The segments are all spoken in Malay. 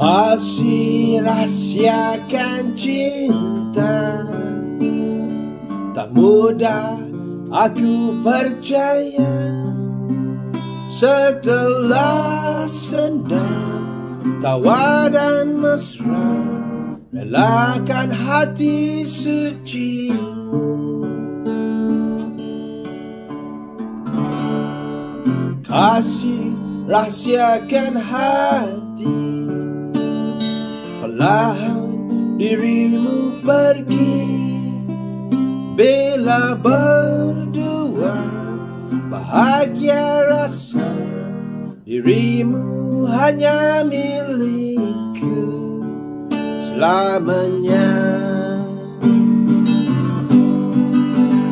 Kasih rahsiakan cinta. Tak mudah aku percaya Setelah senang Tawa dan mesra Relakan hati suci. Kasih rahsiakan hati Perlahan dirimu pergi. Bila berdua Bahagia rasa Dirimu hanya milikku Selamanya.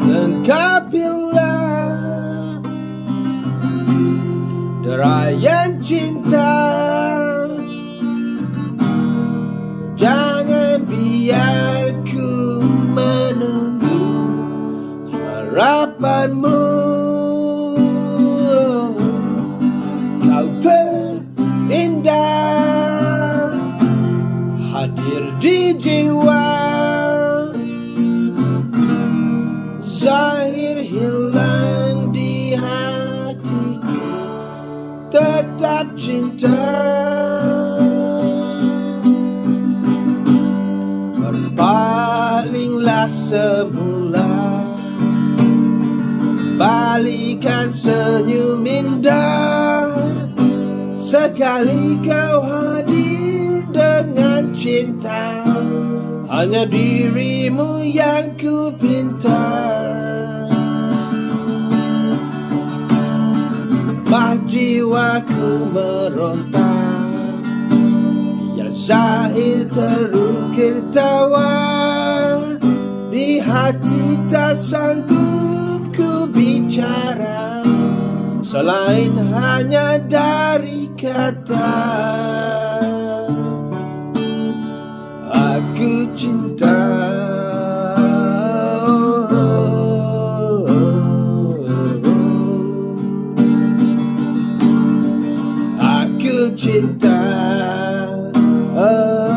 Lengkapilah Derayan cinta harapanmu Kau terindah hadir di jiwa. Zahir hilang di hatiku. Tetap cinta. Berpalinglah semula Balikan senyum indah. Sekali kau hadir dengan cinta. Hanya dirimu yang ku pinta. Bah jiwaku meronta. Biar zahir terukir tawa. Di hati tak sanggup ku bicara Selain hanya dari kata. Aku cinta Aku cinta. Aku cinta.